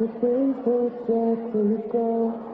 the bed at the three foot